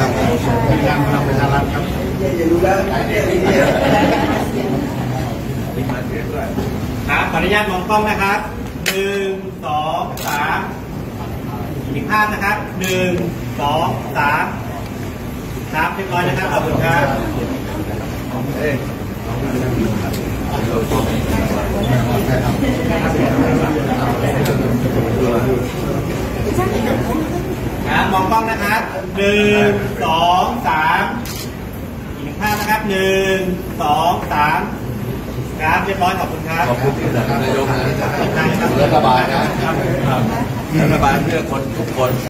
การพลังประชารัฐครับครับขออนุญาตมองกล้องนะครับหนึ่งสองสามอีกภาพนะครับหนึ่งสองสามครับเรียบร้อยนะครับขอบคุณครับ ครับมองกล้องนะครับหนึ่งสองสามอีกหนึ่งภาพนะครับหนึ่งสองสามครับเรียบร้อยขอบคุณครับขอบคุณที่นายกขอบคุณครับรัฐบาลนะรัฐบาลเพื่อคนทุกคน